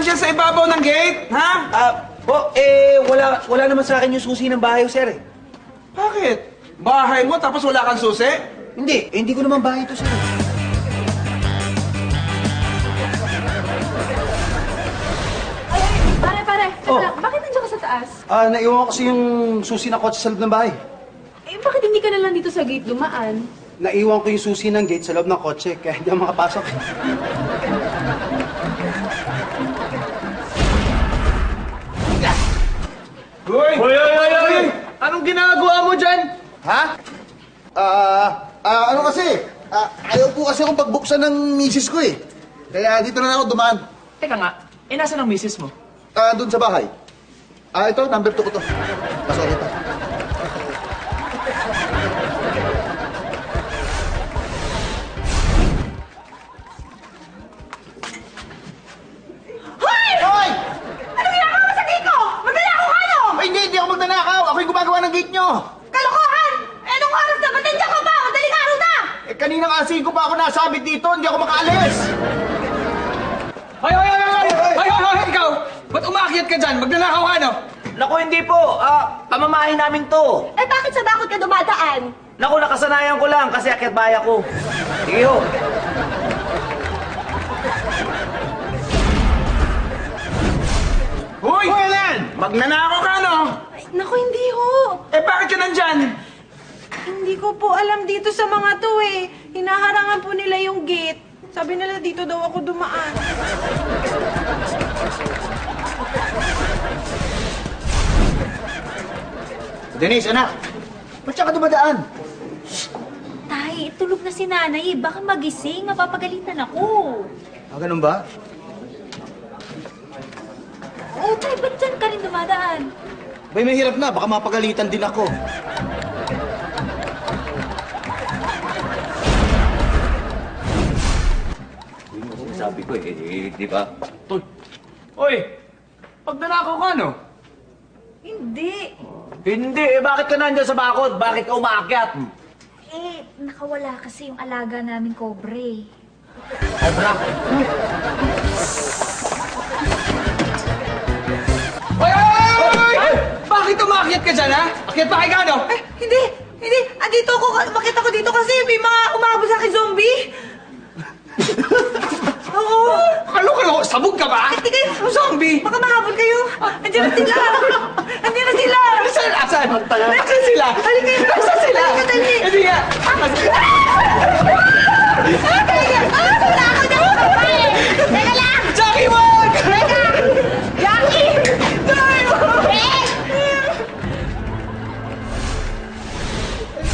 nandyan sa ibabaw ng gate? Ha? Ah, po, eh, wala, wala naman sa akin yung susi ng bahay, sir. eh. Bakit? Bahay mo tapos wala kang susi? Hindi, eh, hindi ko naman bahay ito, sir. Ay, ay, pare, pare. Teka Oh. lang, bakit nandiyan ka sa taas? Ah, naiwan ko kasi yung susi ng kotse sa loob ng bahay. Eh, bakit hindi ka na lang dito sa gate dumaan? Naiwan ko yung susi ng gate sa loob ng kotse, kaya hindi ako makapasok. Hoy! Hoy, hoy, hoy, hoy! Anong ginagawa mo dyan? Ha? Ah, ah, ano kasi? Ah, ayaw po kasi akong pagbuksan ng misis ko eh. Kaya dito na ako dumaan. Teka nga, eh nasa ng misis mo? Ah, doon sa bahay. Ah, ito, number 2 ko to. Pasok ito. Pa ako nasabit dito. Hindi ako makaalis. Hoy, hoy, hoy, hoy! Hoy, hoy, hoy, ikaw! Ba't umakyat ka dyan? Magnanakaw ka, no? Naku, hindi po. Ah, pamamahin namin to. Eh, bakit sa bakod ka dumadaan? Naku, nakasanayan ko lang kasi akyat bahay ako. Sige ho. Hoy! Hoy, Alan! Magnanakaw ka, no? Ay, naku, hindi ho. Eh, bakit ka nandyan? Hindi ko po alam dito sa mga to eh. Hinaharangan po nila yung gate. Sabi nila dito daw ako dumaan. Denise, anak. Ba't siya ka dumadaan? Tay, tulog na si nanay. Baka magising, mapapagalitan ako. Ah, ganun ba? Oh, tay, ba't dyan ka rin dumadaan? Bay, mahirap na. Baka mapagalitan din ako. Sabi ko eh, eh, di ba? Tol. Hoy! Magnanakaw ka, no? Hindi. Hindi, eh, bakit ka nandyan sa bakod? Bakit ka umaakyat? Eh, nakawala kasi yung alaga namin kobre. Hoy, hoy, hoy, hoy! Bakit umakyat ka dyan, ha? Akyat pa ka, no? Eh, hindi! Hindi! Andito ako, makita ko dito kasi may mga umabot sa akin zombie! Oo! Kalo-kalo, sabog ka ba? Hindi kayo! Zombie! Baka mahabol kayo! Andiyan na sila! Andiyan na sila! Asan? Asan? Asan sila? Halika kayo! Asan sila? Halika, dali! Hindi nga. Ah, wala ako na ako babae! Teka lang! Jackie, wag! Jackie! Eh!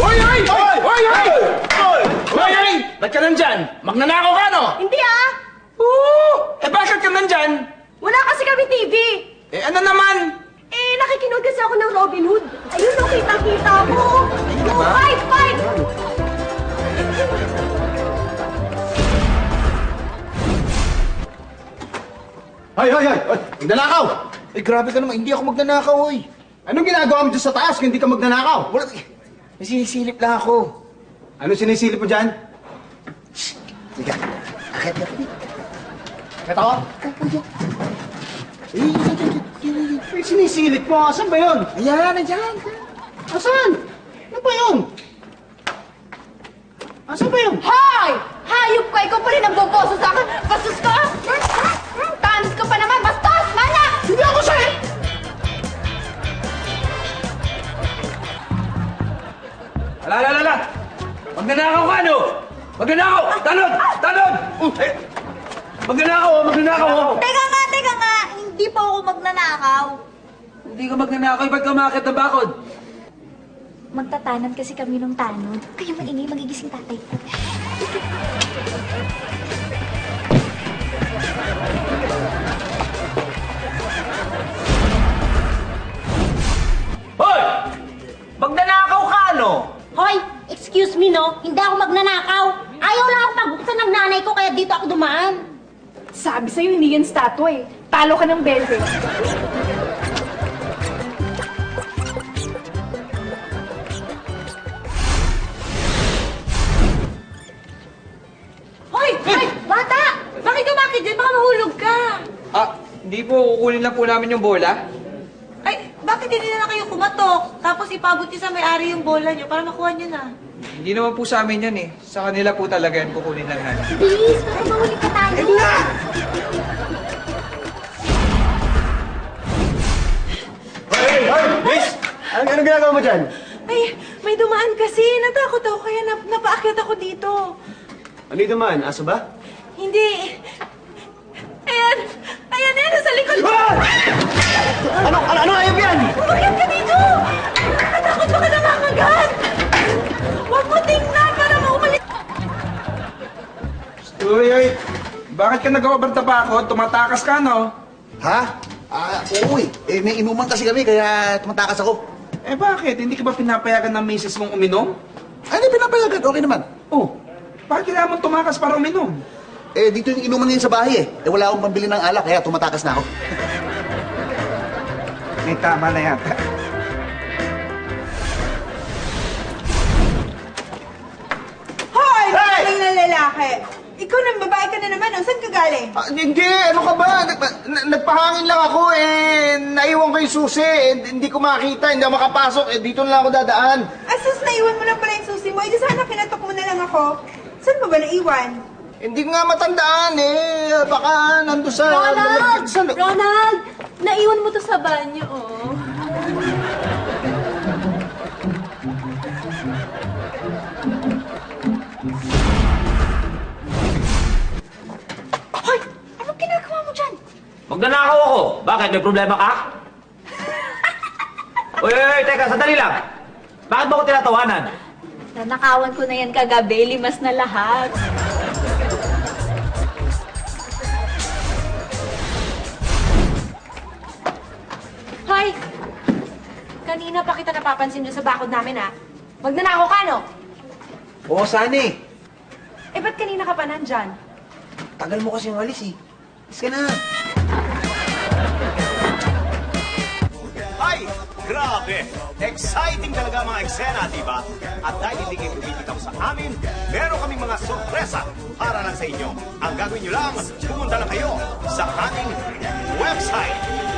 Hoy, hoy! Hoy, hoy, hoy! Hoy, hoy! Ba't ka nandyan? Magnanakaw ka, no? Hindi ah! Oo! Eh, bakit ka nandyan? Wala kasi kami TV! Eh, ano naman? Eh, nakikinood kasi ako ng Robin Hood. Ayun, no, kita-kita mo. Oh, fight, fight! Hoy, hoy, hoy! Hoy, Magnanakaw! Eh, grabe ka naman. Hindi ako magnanakaw, hoy. Anong ginagawa mo dyan sa taas kung hindi ka magnanakaw? Wala... May sinisilip lang ako. Ano sinisilip mo dyan? Shh! Sige. Akit ka. Ako? Eh, sinisilip mo. Asan ba yun? Ayan, andyan. Asan? Ano ba yun? Asan ba yun? Hoy! Hayop ka! Ikaw pa rin ang boboso sa akin! Bastos ka! Hmm, Tanis ka pa naman! Bastos! Mana! Hindi ako sa'yo! Ala, ala, ala! Magnanakaw ka, no? Magnanakaw! Talon! Talon! Eh, Magnanakaw, magnanakaw! Teka nga, teka nga. Hindi pa ako magnanakaw. Hindi ka magnanakaw, ba't ka umakit ng bakod? Magtatanan kasi kami ng tanod. Kayo maingay, magigising tatay ko. Hoy! Magnanakaw ka, no? Hoy, excuse me no, hindi ako magnanakaw. Ayaw lang ako pagbuksan ng nanay ko kaya dito ako dumaan. Sabi sa'yo, hindi yan statue eh. Talo ka ng 20. Hoy! Hoy! Bata! Bakit umakit dyan? Baka mahulog ka! Ah, Hindi po, kukunin lang po namin yung bola. Ay, bakit hindi na lang kayo kumatok? Tapos ipabot niyo sa may-ari yung bola niyo para makuha niyo na. Hindi naman po sa amin yan eh. Sa kanila po talaga yan, kukunin lang namin. Please, baka mahuli ka tayo. Hoy, hoy, Miss! Anong, anong ginagawa mo dyan? Ay, may dumaan kasi. Natakot ako kaya nap napaakyat ako dito. Ano yung dumaan? Aso ba? Hindi. Ayan! Ayan, ayan! Nasa likod ko! Ano, ano, ano ayop yan? Bakit ka nag-overta pa ako? Tumatakas ka, no? Ha? Ah, oo eh. Eh, may inuman kasi kami, kaya tumatakas ako. Eh bakit? Hindi ka ba pinapayagan ng misis mong uminom? Ay, di pinapayagan. Okay naman. Oh, bakit kailangan mong tumakas para uminom? Eh, dito yung inuman ngayon sa bahay eh. Eh, wala akong pambili ng alak, kaya tumatakas na ako. May tama na yata. Lalaki! Ikaw nang babae ka na naman, oh. Saan ka galing? Ah, hindi, ano ka ba? Nag, na- nagpahangin lang ako eh. Naiwan ko yung susi. Eh, hindi ko makita, hindi ako makapasok. Eh, dito na lang ako dadaan. Asus, naiwan mo lang pala yung susi mo. Eh, di sana kinatok mo na lang ako. Saan mo ba naiwan? Hindi ko nga matandaan eh. Baka nandun sa... Ronald! sa Ronald! Naiwan mo to sa banyo, oh. Magnanakaw ako. Bakit? May problema ka? uy, uy, uy, teka, sandali lang. Bakit mo ako tinatawanan? Nanakawan ko na yan kagabi, limas na lahat. Hoy! Kanina pa kita napapansin dyan sa bakod namin, ha? Magnanakaw ka, no? Oo, sana eh. Eh, ba't kanina ka pa nandyan? Tagal mo kasi yung alis eh. Alis ka na. Grabe! Exciting talaga mga eksena, di ba? At dahil hindi kayo bumibitaw sa amin, meron kaming mga sorpresa para lang sa inyo. Ang gagawin nyo lang, pumunta lang kayo sa aming website